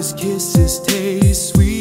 his kisses taste sweet.